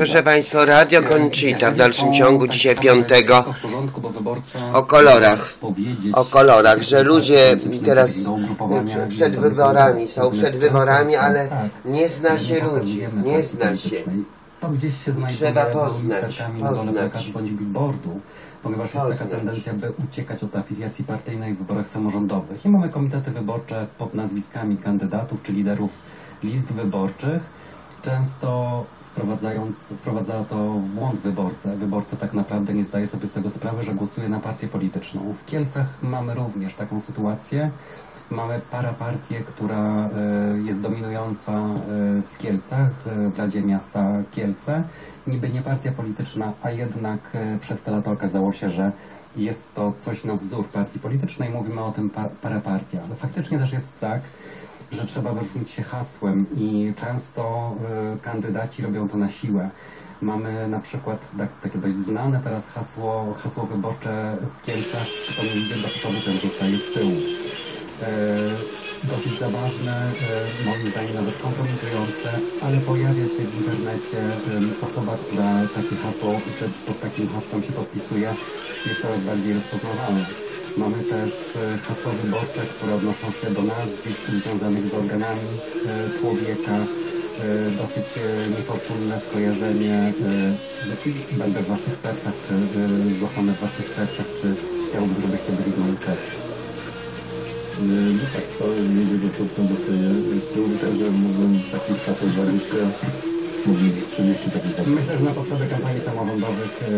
Proszę Państwa, Radio Conchita w dalszym ciągu dzisiaj piątego o kolorach. O kolorach, że ludzie teraz przed wyborami są przed wyborami, ale nie zna się ludzi, nie zna się. trzeba poznać, poznać. ponieważ jest taka tendencja, by uciekać od afiliacji partyjnej w wyborach samorządowych. I mamy komitety wyborcze pod nazwiskami kandydatów czy liderów list wyborczych, często wprowadzając, wprowadza to w błąd wyborcę. Wyborca tak naprawdę nie zdaje sobie z tego sprawy, że głosuje na partię polityczną. W Kielcach mamy również taką sytuację. Mamy parapartię, która e, jest dominująca e, w Kielcach, e, w Radzie Miasta Kielce. Niby nie partia polityczna, a jednak przez te lata okazało się, że jest to coś na wzór partii politycznej. Mówimy o tym pa parapartia. Ale faktycznie też jest tak, że trzeba wyróżnić się hasłem i często y, kandydaci robią to na siłę. Mamy na przykład tak, takie dość znane teraz hasło, hasło wyborcze w Kielcach, to nie widzę, to ten tutaj z tyłu. E, dosyć zabawne, e, moim zdaniem nawet kompromitujące, ale pojawia się w internecie em, osoba, która takie hasło, pod takim hasłem się podpisuje, jest coraz bardziej rozpoznawalna. Mamy też e, hasła wyborcze, które odnoszą się do nazwisk związanych z organami e, człowieka. E, dosyć e, niefortunne skojarzenie e, będę w waszych sercach, czy e, złożone w waszych sercach, czy chciałbym, żebyście byli w moim sercu. No tak, to jedzie do czubką dostaje. Z tyłu że mógłbym takich haseł 20, mógłbym z 30 takich haseł. Myślę, że na potrzeby kampanii samorządowych e,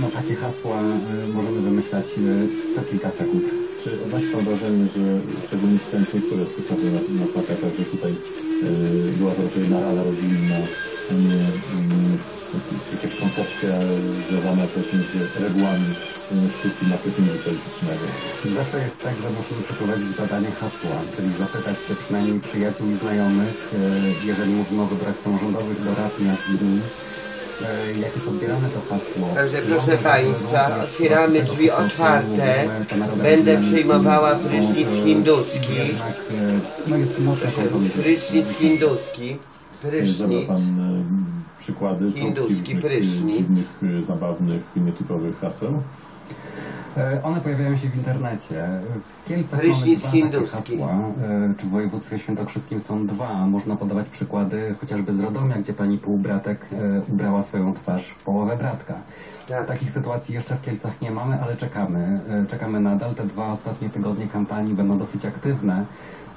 no, takie hasła e, możemy wymyślać e, co kilka sekund. Czy Pan wrażenie, że szczególnie wstępnie, które przedstawione na, na plakatach, że tutaj yy, była to raczej narada rodzinna, nie yy, jakaś koncepcja związana powiedzmy z regułami yy, sztuki marketingu politycznego? Zawsze jest tak, że musimy przeprowadzić badanie hasła, czyli zapytać się przynajmniej przyjaciół i znajomych, e, jeżeli mówimy o wyborach samorządowych do rad miast gmin, e, jak jest odbierane to hasło. Także proszę Państwa, otwieramy drzwi otwarte. Będę przyjmowała są, prysznic e, hinduski. E, no. Prysznic hinduski. Prysznic. Pan yy, przykłady Hinduski prysznic. dziwnych, yy, zabawnych, nietypowych haseł? E, One pojawiają się w internecie. W Kielcach Prysznic mamy dwa hinduski. hasła, e, czy w województwie świętokrzyskim są dwa. Można podawać przykłady chociażby z Radomia, gdzie pani półbratek e, ubrała swoją twarz w połowę bratka. Tak. Takich sytuacji jeszcze w Kielcach nie mamy, ale czekamy. Czekamy nadal. Te dwa ostatnie tygodnie kampanii będą dosyć aktywne.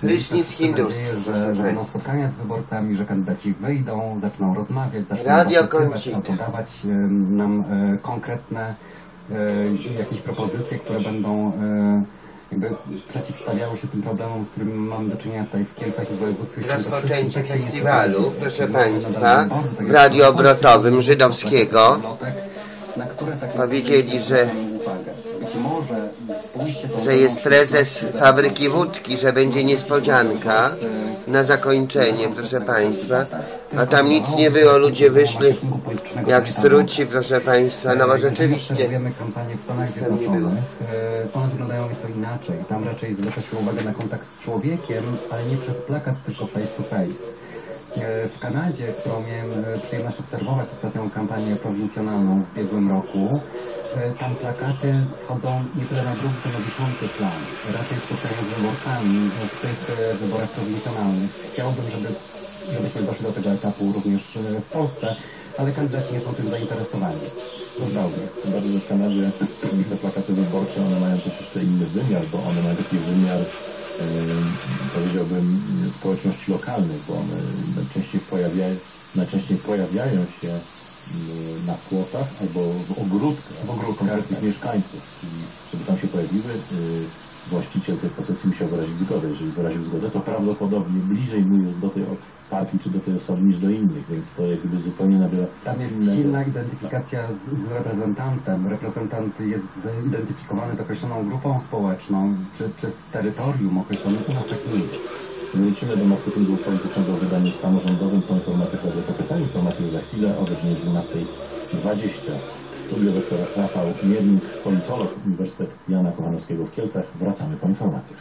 Prysznic hinduski, nadzieję, że, będą spotkania z wyborcami, że kandydaci wyjdą, zaczną rozmawiać, zaczną Radio dopytywać, Conchita. albo dawać em, nam konkretne jakieś propozycje, które będą e, jakby przeciwstawiały się tym problemom, z którymi mamy do czynienia tutaj w Kielcach i województwie Rozpoczęcie. Tak festiwalu, proszę państwa, tak w Radiu Obrotowym żydowskiego. Powiedzieli, że- Że jest prezes 16 fabryki wódki, że będzie niespodzianka na zakończenie, proszę Państwa. A tam nic nie było, ludzie wyszli jak struci, proszę Państwa. No bo rzeczywiście. obserwujemy kampanię w Stanach Tam nie było. Zjednoczonych, e, one wyglądają nieco inaczej. Tam raczej zwraca się uwagę na kontakt z człowiekiem, ale nie przez plakat, tylko face to face. E, W Kanadzie, którą miałem e, przyjemność obserwować ostatnią kampanię prowincjonalną w ubiegłym roku, tam plakaty schodzą nie tyle na drugi, co na dziesiąty plan. Raczej spotykają z wyborcami w tych wyborach prowincjonalnych. Chciałbym, żeby, żebyśmy doszli do tego etapu również e, w Polsce, ale kandydaci nie są tym zainteresowani. To prawda. Tym bardziej, że w Kanadzie te plakaty wyborcze, one mają też jeszcze inny wymiar, bo one mają taki wymiar, yy, powiedziałbym, społeczności lokalnych, bo one najczęściej, pojawia, najczęściej pojawiają się yy, na płotach albo w ogródkach, w ogródkach konkretnych mieszkańców. Żeby tam się pojawiły, yy, właściciel tej posesji musiał wyrazić zgodę. Jeżeli wyraził zgodę, to prawdopodobnie bliżej mu jest do tej partii czy do tej osoby niż do innych, więc to jakby zupełnie nabiera Tam jest innego- silna identyfikacja z, z reprezentantem. Reprezentant jest zidentyfikowany z określoną grupą społeczną, czy, czy z terytorium określonym. U nas tak nie jest. Wrócimy do marketingu politycznego w wydaniu samorządowym po informacjach Radio TPK. Informacje za chwilę o godzinie 12.20. Studio doktor Rafał Miernik, politolog Uniwersytet Jana Kochanowskiego w Kielcach. Wracamy po informacjach.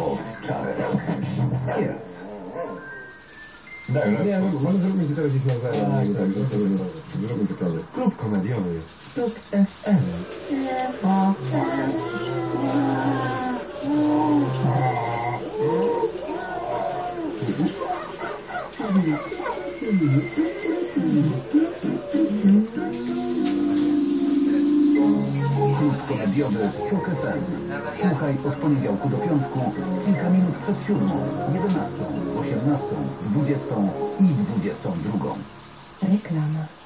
Owczarek z Kielc. Tak, no. Nie, no, może zrobimy tylko jakieś nowe. Tak, tak, zróbmy, zróbmy cokolwiek. Klub komediowy. Klub FM. Klub komediowy TOK FM. Słuchaj od poniedziałku do piątku, kilka minut przed siódmą, jedenastą, osiemnastą, dwudziestą i dwudziestą drugą. Reklama.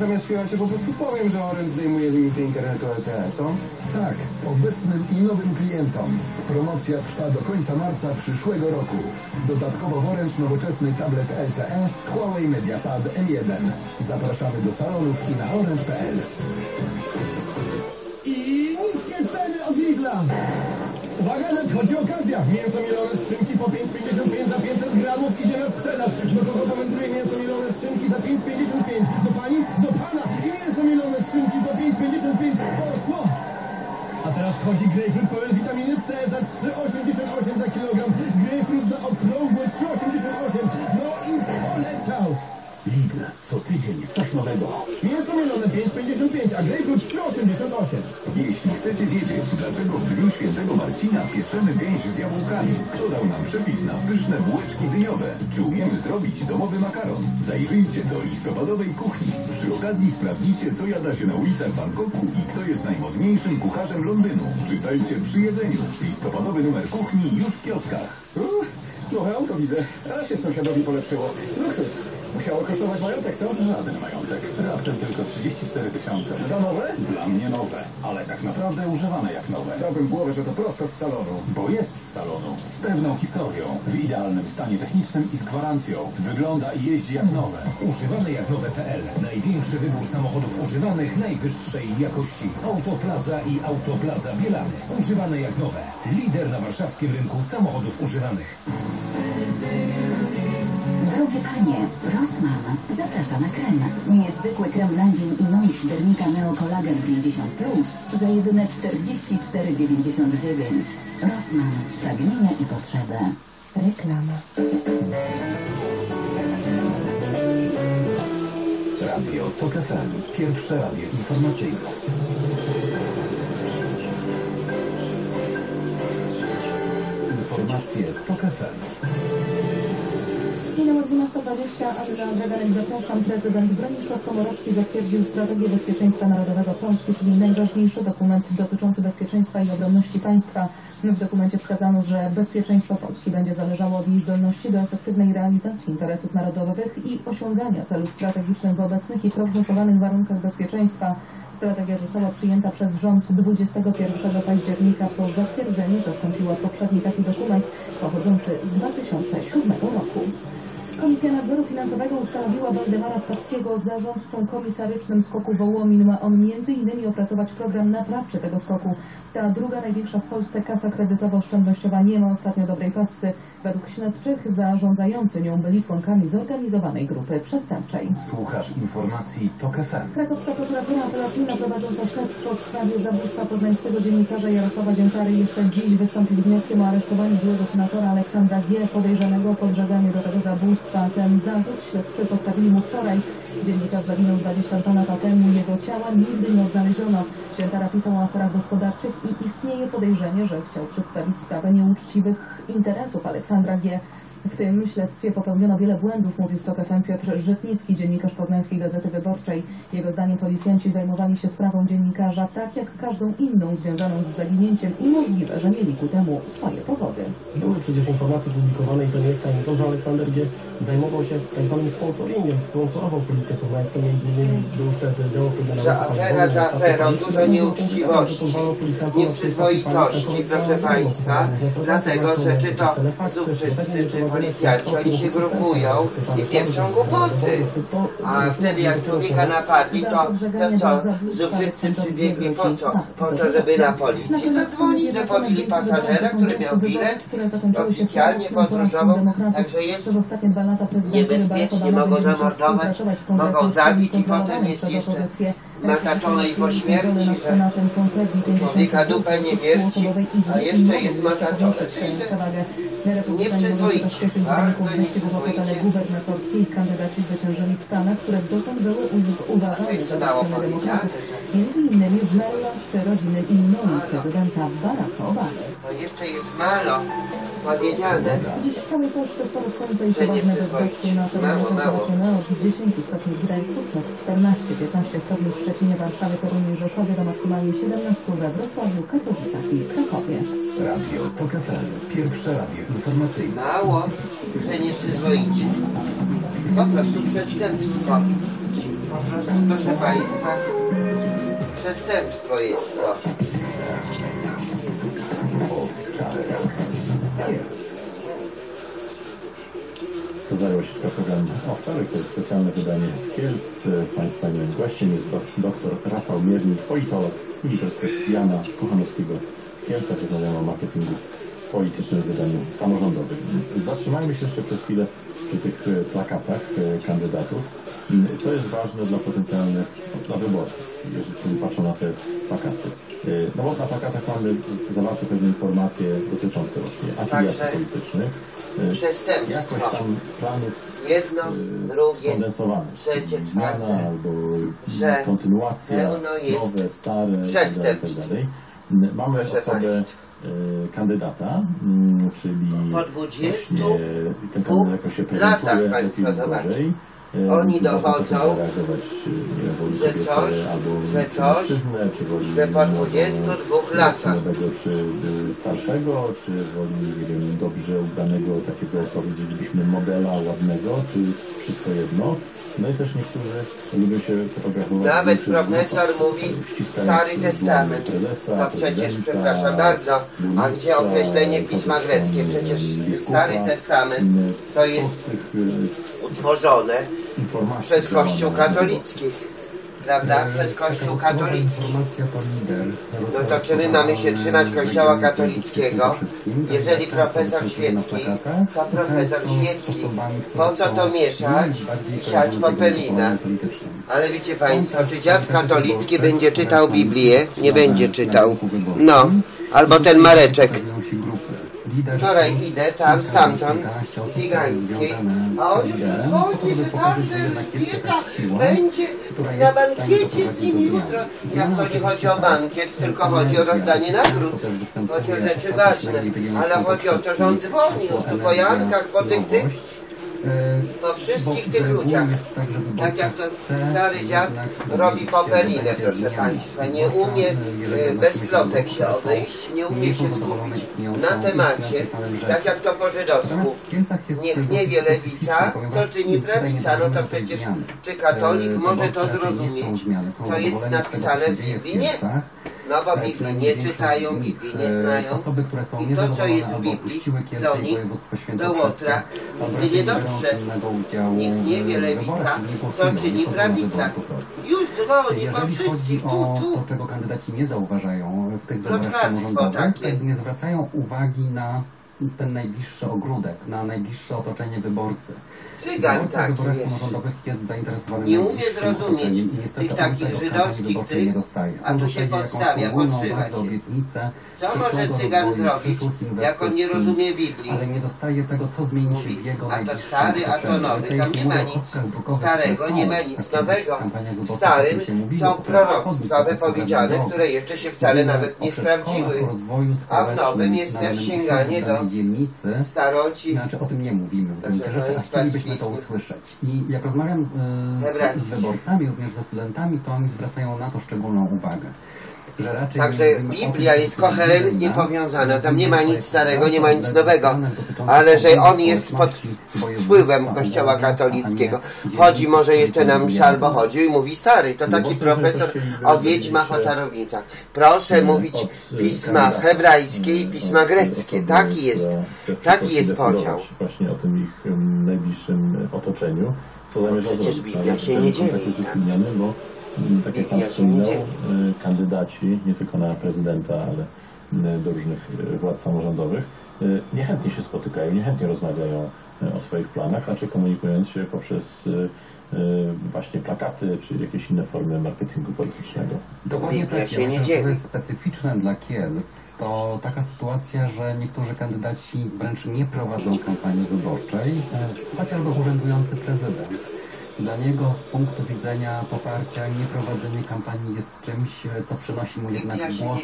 Zamiast śpiewać, po prostu powiem, że Orange zdejmuje limity internetu LTE, co? Tak, obecnym i nowym klientom. Promocja trwa do końca marca przyszłego roku. Dodatkowo w Orange nowoczesny tablet LTE Huawei MediaPad M1. Zapraszamy do salonów i na orange.pl. I niskie ceny od Lidla! Uwaga, nadchodzi okazja! Mięso mielone z szynki po 5,55 za 500 gramów idzie na sprzedaż. Do kogo powędruje mięso mielone z szynki za 5,55? Do pani? Poszło! A teraz wchodzi grejpfrut pełen witaminy C za 3,88 za kilogram. Grejpfrut za okrągłe 3,88. No i poleciał! Lidl, co tydzień coś nowego. Mięso mielone 5,55, a grejpfrut 3,88. Jeśli chcecie wiedzieć, dlaczego w dniu świętego Marcina pieczemy gęś z jabłkami, kto dał nam przepis na pyszne bułeczki dyniowe, czy umiemy zrobić domowy makaron, zajrzyjcie do listopadowej kuchni. Przy okazji sprawdzicie, co jada się na ulicach Bangkoku i jest najmodniejszym kucharzem Londynu. Czytajcie przy jedzeniu. Listopadowy numer kuchni już w kioskach. Uff, nowe auto widzę. A się sąsiadowi polepszyło. Luksus. Musiało kosztować majątek, co? Żaden majątek. Raptem tylko 34 tysiące. Za nowe? Dla mnie nowe, ale tak naprawdę używane jak nowe. Dałbym głowę, że to prosto z salonu. Bo jest z salonu, z pewną historią, w idealnym stanie technicznym i z gwarancją. Wygląda i jeździ jak nowe. Używany jak nowe.pl. Największy wybór samochodów używanych najwyższej jakości. Autoplaza i Autoplaza Bielany. Używane jak nowe. Lider na warszawskim rynku samochodów używanych. Drogie panie, Rossmann zaprasza na krem. Niezwykły krem dzień i noc Dermika Neokolagen 50 Plus za jedyne 44,99. Rossmann. Pragnienia i potrzeby. Reklama. Radio TOK FM. Pierwsze radio informacyjne. Informacje TOK FM. Minęło 12.20, a na Draganek zapraszam. Prezydent Bronisław Komorowski zatwierdził strategię bezpieczeństwa narodowego Polski, czyli najważniejszy dokument dotyczący bezpieczeństwa i obronności państwa. W dokumencie wskazano, że bezpieczeństwo Polski będzie zależało od jej zdolności do efektywnej realizacji interesów narodowych i osiągania celów strategicznych w obecnych i prognozowanych warunkach bezpieczeństwa. Strategia została przyjęta przez rząd 21 października. Po zatwierdzeniu zastąpiła poprzedni taki dokument pochodzący z 2007 roku. Komisja Nadzoru Finansowego ustanowiła Waldemara Stawskiego zarządcą komisarycznym skoku Wołomin. Ma on m.in. opracować program naprawczy tego skoku. Ta druga największa w Polsce kasa kredytowo-oszczędnościowa nie ma ostatnio dobrej pasy. Według śledczych zarządzający nią byli członkami zorganizowanej grupy przestępczej. Słuchasz informacji TOK FM. Krakowska prokuratura apelacyjna prowadząca śledztwo w sprawie zabójstwa poznańskiego dziennikarza Jarosława Dziękary jeszcze dziś wystąpi z wnioskiem o aresztowanie byłego senatora Aleksandra G. podejrzanego o podżeganie do tego zabójstwa. Ten zarzut śledczy postawili mu wczoraj. Dziennikarz zaginął 22 lata temu. Jego ciała nigdy nie odnaleziono. Dziękara pisał o aferach gospodarczych i istnieje podejrzenie, że chciał przedstawić sprawę nieuczciwych interesów Aleksandra G. W tym śledztwie popełniono wiele błędów, mówił w TOK FM Piotr Żytnicki, dziennikarz Poznańskiej Gazety Wyborczej. Jego zdaniem policjanci zajmowali się sprawą dziennikarza tak jak każdą inną związaną z zaginięciem i możliwe, że mieli ku temu swoje powody. Były przecież informacje publikowane i to nie jest tajemnicą, że Aleksander G. zajmował się tak zwanym sponsoringiem, sponsorował policję poznańską, między innymi był wtedy, działał Za afera za aferą, dużo nieuczciwości, nieprzyzwoitości, proszę Państwa, dlatego że czy to zubrzyccy, czy policjanci, oni się grupują i pieprzą głupoty. A wtedy jak człowieka napadli, to, to co? Zużytcy przybiegli po co? Po to, żeby na policję zadzwonić, że pobili pasażera, który miał bilet, oficjalnie podróżował, także jest niebezpiecznie, mogą zamordować, mogą zabić i potem jest jeszcze mataczone i po śmierci, że człowieka dupę nie wierci, a jeszcze jest mataczone. Także nieprzyzwoicie, bardzo nieprzyzwoicie. gubernatorskiej kandydaci zwyciężyli w Stanach, które dotąd były uważane za demokracji. Między innymi z Maryland rodziny Illinois prezydenta Baracka Obamy. To jeszcze jest malo powiedziane. Dziś w całej Polsce sporo słońca i poważne deszczu na mało. temperaturze od 10 stopni w Gdańsku przez 14-15 stopni w Szczecinie, Warszawie, Toruniu i Rzeszowie do maksymalnie 17 we Wrocławiu, Katowicach i Krakowie. Radio TOK FM. Pierwsze radio informacyjne. Mało, że nieprzyzwoicie. Po prostu przestępstwo. Po prostu, proszę Państwa, przestępstwo jest to. Co zajął się program o wtorek, to jest specjalne wydanie z Kielc. Państwa moim gościem jest dr Rafał Miernik, politolog Uniwersytetu Jana Kochanowskiego Kielcach. Rozmawiamy o marketingu politycznym w wydaniu samorządowym. Zatrzymajmy się jeszcze przez chwilę przy tych e, plakatach e, kandydatów. Mm, Co jest ważne dla potencjalnych, dla wyborców, jeżeli patrzą na te plakaty. E, No bo na plakatach mamy zawarte pewne informacje dotyczące właśnie afiliacji politycznych. Przestępstwo. Jedno, drugie, trzecie, czwarte. albo że kontynuacja, pełno jest nowe, stare, przestępstw. Mamy Proszę osobę państwa. e, kandydata, mm, czyli Po 20 właśnie ten kandydat się latach prezentuje zobaczą. gorzej. E, Oni dochodzą, woli że coś, albo że czy coś, mężczyznę, czy woli że po młodego- 22 latach. młodego, czy y, starszego, czy woli, nie wiem, dobrze ubranego, takiego powiedzielibyśmy modela ładnego, czy wszystko jedno. No i też niektórzy lubią się fotografować. Nawet profesor mówi Stary Testament. To przecież, przepraszam bardzo, a gdzie określenie Pisma greckie? Przecież. Stary Testament to jest utworzone przez Kościół katolicki. Prawda? Przez Kościół katolicki. No to czy my mamy się trzymać Kościoła katolickiego? Jeżeli profesor świecki, to profesor świecki. Po co to mieszać i siać popelinę? Ale wiecie Państwo, czy dziad katolicki będzie czytał Biblię? Nie będzie czytał. No, albo ten Mareczek. Wczoraj idę tam, stamtąd, Figańskiej, a on już dzwoni, że tam, że Elżbieta będzie na bankiecie z nim jutro. Jak to nie chodzi o bankiet, tylko chodzi o rozdanie nagród. Chodzi o rzeczy ważne, ale chodzi o to, że on dzwoni już tu po Jankach, po tych, tych, po wszystkich tych ludziach. Tak jak to stary dziad robi popelinę, proszę Państwa. Nie umie e, bez plotek się obejść, nie umie się skupić na temacie, tak jak to po żydowsku. Niech nie wie lewica, co czyni prawica. No to przecież czy katolik może to zrozumieć, co jest napisane w Biblii? Nie. No bo Biblii nie czytają, Biblii nie znają. I to, co jest w Biblii, do nich, do Łotra, nie dotrze. Niech nie wie lewica, co czyni prawica. Już dzwoni po wszystkich tu, tu. to, czego kandydaci nie zauważają w tych takie. nie zwracają uwagi na ten najbliższy ogródek, na najbliższe otoczenie wyborcy. Cygan taki wyborach jest. samorządowych jest zainteresowany Nie umie zrozumieć tych takich żydowskich tych, a tu się podstawia, podszywa się. Co może cygan zrobić, jak on nie rozumie Biblii? Ale nie dostaje tego, co zmieni się w jego a to stary, a to nowy, tam nie ma nic starego, nie ma Tak nic nowego. W starym są proroctwa wypowiedziane, które jeszcze się wcale nawet nie sprawdziły. A w nowym jest też sięganie do dzielnicy. staroci. Znaczy o tym nie mówimy, w gruncie Proszę rzeczy, a państwa, chcielibyśmy to usłyszeć. I jak rozmawiam e, z Hebrajskie. wyborcami, również ze studentami, to oni zwracają na to szczególną uwagę. Także Biblia jest to koherentnie powiązana, tam nie ma nic starego, nie ma nic nowego, dotyczące ale że on jest pod wpływem Kościoła katolickiego. Chodzi może jeszcze na mszy albo chodził i mówi stary, to No taki profesor to o wiedźmach, o czarownicach. Proszę mówić e, pisma hebrajskie i pisma greckie. Taki jest, taki jest podział. Właśnie o tym ich em, najbliższym otoczeniu. Zamierza przecież? Biblia się nie dzieli, tak? Mm, tak jak Pan wspominał, e, kandydaci nie tylko na prezydenta, ale m, do różnych e, władz samorządowych niechętnie się spotykają, niechętnie rozmawiają o swoich planach, raczej komunikując się poprzez właśnie plakaty czy jakieś inne formy marketingu politycznego. Dokładnie tak. się nie to jest specyficzne dla Kielc. To taka sytuacja, że niektórzy kandydaci wręcz nie prowadzą kampanii wyborczej, e, chociażby urzędujący prezydent. Dla niego z punktu widzenia poparcia nieprowadzenie kampanii jest czymś, co przynosi mu jednak głos.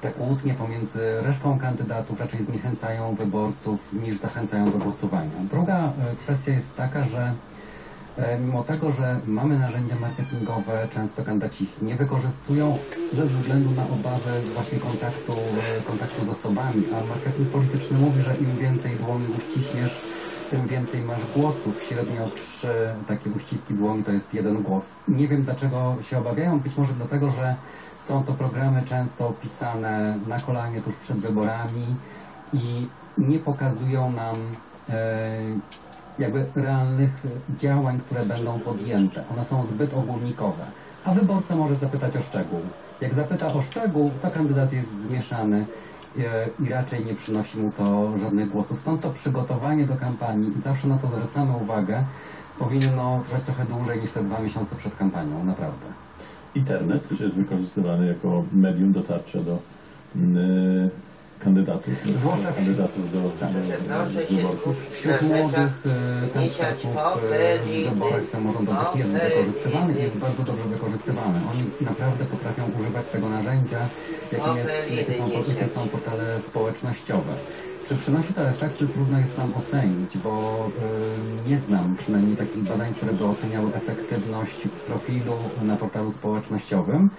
Te kłótnie pomiędzy resztą kandydatów raczej zniechęcają wyborców niż zachęcają do głosowania. Druga e, kwestia jest taka, że E, Mimo tego, że mamy narzędzia marketingowe, często kandydaci ich nie wykorzystują ze względu na obawy właśnie kontaktu, e, kontaktu z osobami, a marketing polityczny mówi, że im więcej dłoni uściśniesz, tym więcej masz głosów. Średnio trzy takie uściski dłoni to jest jeden głos. Nie wiem dlaczego się obawiają, być może dlatego, że są to programy często pisane na kolanie tuż przed wyborami i nie pokazują nam e, jakby realnych działań, które będą podjęte. One są zbyt ogólnikowe. A wyborca może zapytać o szczegół. Jak zapyta o szczegół, to kandydat jest zmieszany i raczej nie przynosi mu to żadnych głosów. Stąd to przygotowanie do kampanii i zawsze na to zwracamy uwagę, powinno trwać trochę dłużej niż te dwa miesiące przed kampanią, naprawdę. Internet też jest wykorzystywany jako medium dotarcia do mm, kandydatów, kandydatów do, proszę się wyborów. skupić na Wśród rzeczach, młodych e, e, w popeliny, wyborach samorządowych jest wykorzystywany i jest bardzo dobrze wykorzystywany. Oni naprawdę potrafią używać tego narzędzia, jakim, jest, jakie, są, jakie są portale społecznościowe. Czy przynosi to efekty, trudno jest nam ocenić, bo e, nie znam przynajmniej takich badań, które by oceniały efektywność profilu na portalu społecznościowym.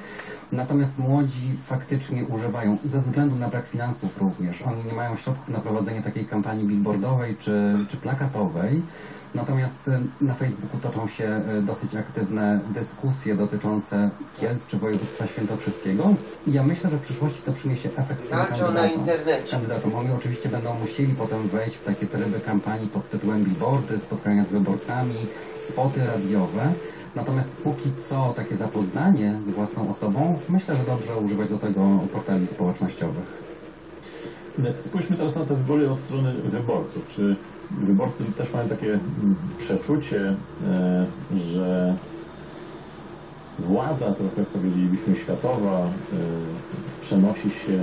Natomiast młodzi faktycznie używają, ze względu na brak finansów również, oni nie mają środków na prowadzenie takiej kampanii billboardowej czy, czy plakatowej. Natomiast y, na Facebooku toczą się y, dosyć aktywne dyskusje dotyczące Kielc czy województwa świętokrzyskiego i ja myślę, że w przyszłości to przyniesie efekt na kandydatom. internecie. Kandydatom. Oni oczywiście będą musieli potem wejść w takie tryby kampanii pod tytułem billboardy, spotkania z wyborcami, spoty radiowe. Natomiast póki co takie zapoznanie z własną osobą, myślę, że dobrze używać do tego portali społecznościowych. Spójrzmy teraz na te wybory od strony wyborców. Czy wyborcy też mają takie mm, przeczucie, e, że władza, trochę powiedzielibyśmy światowa, e, przenosi się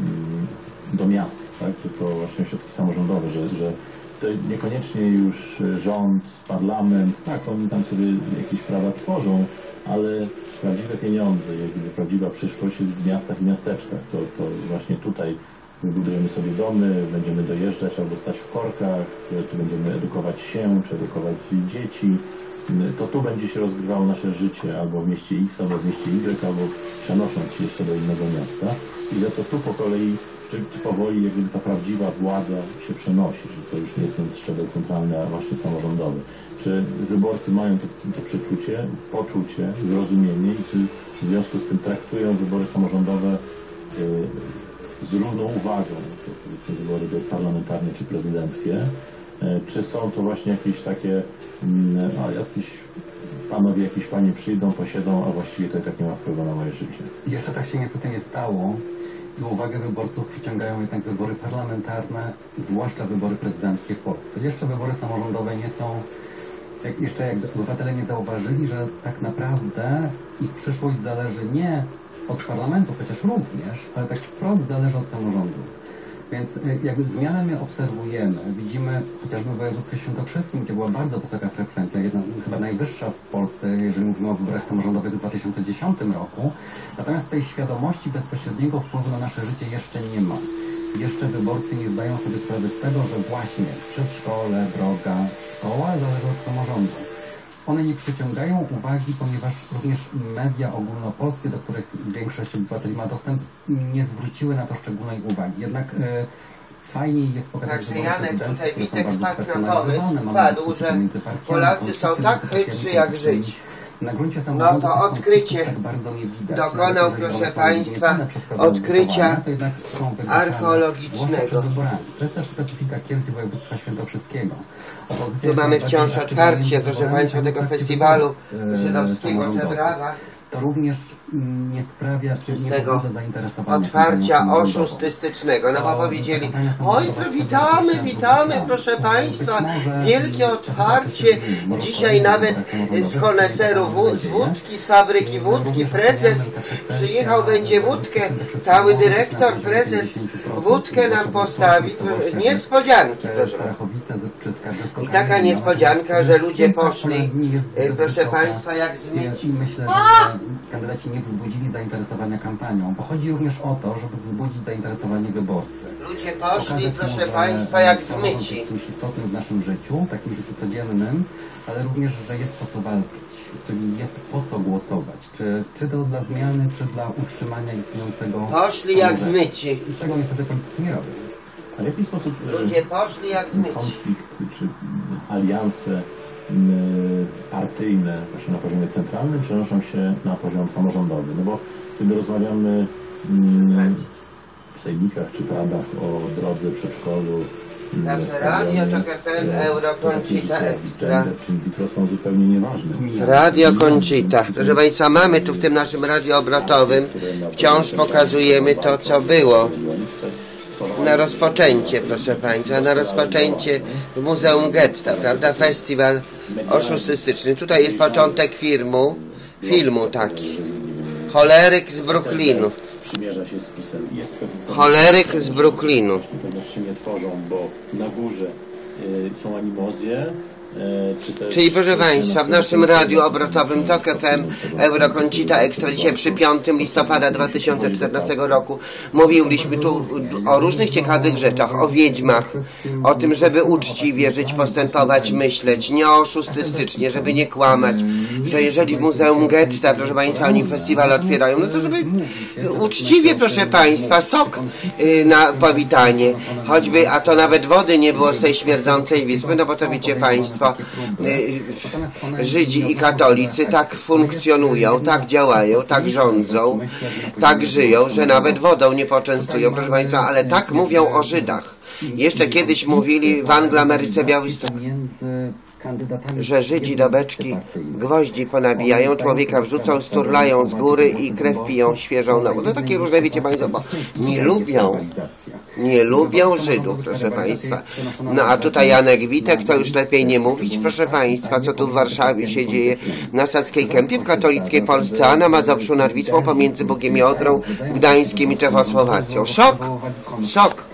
mm, do miast, tak? Czy to właśnie ośrodki samorządowe, że, że to niekoniecznie już rząd, parlament, tak, oni tam sobie jakieś prawa tworzą, ale prawdziwe pieniądze, jakby prawdziwa przyszłość jest w miastach i miasteczkach. To, to właśnie tutaj wybudujemy sobie domy, będziemy dojeżdżać albo stać w korkach, czy będziemy edukować się, czy edukować dzieci. To tu będzie się rozgrywało nasze życie albo w mieście X, albo w mieście Y, albo przenosząc się jeszcze do innego miasta. I że to tu po kolei, czy, czy powoli jakby ta prawdziwa władza się przenosi, że to już nie jest ten szczebel centralny, a właśnie samorządowy. Czy wyborcy mają to, to przeczucie, poczucie, zrozumienie i czy w związku z tym traktują wybory samorządowe y, z równą uwagą, to wybory parlamentarne czy prezydenckie, e, czy są to właśnie jakieś takie, mm, a jacyś panowie, jakieś panie przyjdą, posiedzą, a właściwie to i tak nie ma wpływu na moje życie. Jeszcze tak się niestety nie stało. Uwagę wyborców przyciągają jednak wybory parlamentarne, zwłaszcza wybory prezydenckie w Polsce. Jeszcze wybory samorządowe nie są, jak, jeszcze jak obywatele nie zauważyli, że tak naprawdę ich przyszłość zależy nie od parlamentu, chociaż również, ale tak wprost zależy od samorządu. Więc y, jakby zmianę my obserwujemy. Widzimy chociażby w województwie świętokrzyskim, gdzie była bardzo wysoka frekwencja, jedna, chyba najwyższa w Polsce, jeżeli mówimy o wyborach samorządowych w 2010 roku. Natomiast tej świadomości bezpośredniego wpływu na nasze życie jeszcze nie ma. Jeszcze wyborcy nie zdają sobie sprawy z tego, że właśnie przedszkole, droga, szkoła zależy od samorządu. One nie przyciągają uwagi, ponieważ również media ogólnopolskie, do których większość obywateli ma dostęp, nie zwróciły na to szczególnej uwagi. Jednak e, fajniej jest pokazać Także Janek tutaj Witek wpadł na pomysł, wpadł, że Polacy są tak chytrzy jak Żydzi. Na gruncie No to odkrycie tak dokonał, proszę państwa, odkrycia archeologicznego. Tu mamy wciąż otwarcie, proszę Państwa, tego festiwalu e, żydowskiego, te samorządowych. brawa. To również mm, nie sprawia, czy z tego otwarcia kampanią oszustystycznego. No bo powiedzieli, oj, witamy, witamy, proszę. Państwa, wielkie otwarcie. Dzisiaj nawet z koneserów z wódki, z fabryki wódki, prezes przyjechał, będzie wódkę, cały dyrektor, prezes wódkę nam postawi. Niespodzianki, proszę Państwa. I taka niespodzianka, że ludzie poszli, e, proszę Państwa, jak zmyci. I myślę, że kandydaci nie wzbudzili zainteresowania kampanią, bo chodzi również o to, żeby wzbudzić zainteresowanie wyborcy. Ludzie poszli, proszę Państwa, jak zmyci. czymś istotnym w naszym życiu, takim życiu codziennym, ale również, że jest po co walczyć, czyli jest po co głosować. Czy, czy to dla zmiany, czy dla utrzymania istniejącego... Poszli jak zmyci. I czego niestety politycy nie robią. A w jaki sposób e, Ludzie poszli jak zmyci. konflikt czy mm, alianse mm, partyjne właśnie na poziomie centralnym przenoszą się na poziom samorządowy? No bo kiedy rozmawiamy w sejmikach czy w radach o drodze, przedszkolu, Także Radio Tok FM, e, Euro, to Conchita Extra. Radio Conchita. Proszę Państwa, mamy tu w tym naszym radio obrotowym, wciąż pokazujemy to, co było. Na rozpoczęcie, proszę Państwa, na rozpoczęcie w Muzeum Getta, prawda? Festiwal oszustystyczny. Tutaj jest początek filmu, filmu taki. Choleryk z Brooklynu. Choleryk z Brooklynu. pewność się nie tworzą, bo na górze y, są animozje, czy też... Czyli proszę Państwa, w naszym radiu obrotowym TOK FM Eurokoncita Extra dzisiaj przy 5 listopada 2014 roku. Mówiliśmy tu o różnych ciekawych rzeczach, o wiedźmach, o tym, żeby uczciwie żyć, postępować, myśleć, nie oszustystycznie, żeby nie kłamać, że jeżeli w Muzeum Getta, proszę Państwa, oni festiwal otwierają, no to żeby uczciwie, proszę Państwa, sok y, na powitanie, choćby, a to nawet wody nie było z tej śmierdzącej wyspy, no bo to wiecie Państwo, y, Żydzi i katolicy tak funkcjonują, tak działają, tak rządzą, tak żyją, że nawet wodą nie poczęstują, proszę Państwa, ale tak mówią o Żydach. Jeszcze kiedyś mówili w Angloameryce Białystok, że Żydzi do beczki gwoździ ponabijają, człowieka wrzucą, sturlają z góry i krew piją świeżą nową. No takie różne, wiecie Państwo, bo nie lubią, nie lubią Żydów, proszę Państwa. No a tutaj Janek Witek, to już lepiej nie mówić, proszę Państwa, co tu w Warszawie się dzieje na Saskiej Kępie, w katolickiej Polsce, a na Mazowszu nad Wisłą pomiędzy Bogiem i Odrą, Gdańskiem i Czechosłowacją. Szok! Szok!